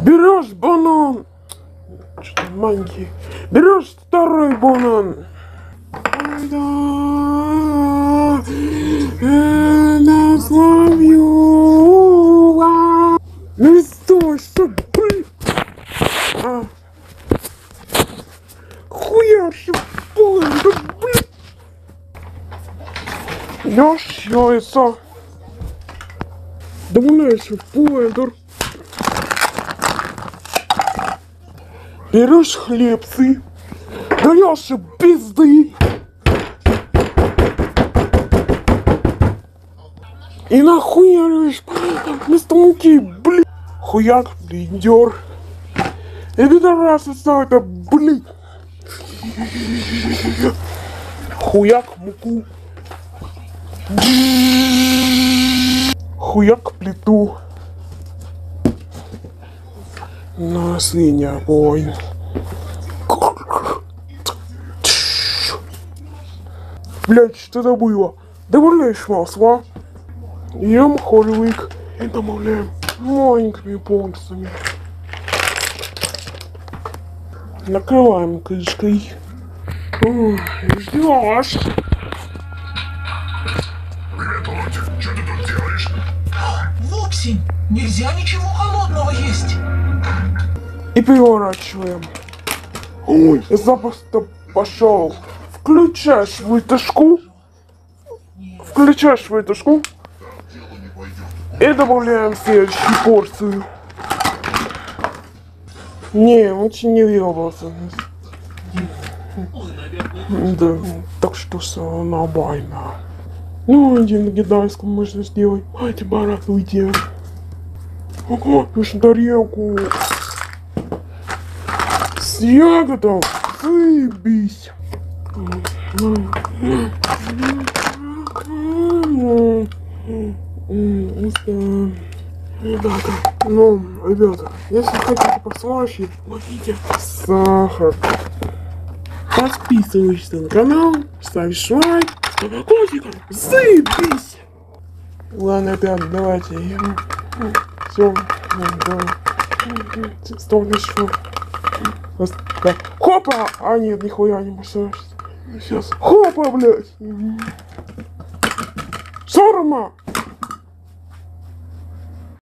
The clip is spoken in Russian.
Берешь банан. Что-то маленький. Берешь второй банан. Да. А. Ну и стой, что, блин? А. Хуяшь, блин, да в блендер. Берешь хлебцы, даешь пизды. И нахуяриваешь вместо муки, блин. Хуяк, блиндер. И пидорасы все это, блин. Хуяк муку. Хуяк плиту. На свинья огонь. Блять, что это было? Добавляешь масло. Ем холивик и добавляем маленькими порциями. Накрываем крышкой. Ой, Ждешь. Привет, Володя. Что ты тут делаешь? Вуксень, нельзя ничего холодного есть. И переворачиваем. Ой, запах-то пошел. Включаешь вытяжку. Включаешь вытяжку. И добавляем следующую порцию. Не, очень не въебался. Да, так что все нормально. Ну, один на китайском можно сделать. Давайте барак уйдем. Ого, нужно тарелку. С ягодом. Заебись. Ребята, ну, ребята, если хотите послаще, ловите сахар. Подписывайся на канал, ставишь лайк, колокольчиком, заебись! Ладно, ребят, давайте, все, давай, ставишь Хопа! А нет, нихуя не массаж. Сейчас. Хопа, блядь! Сорма!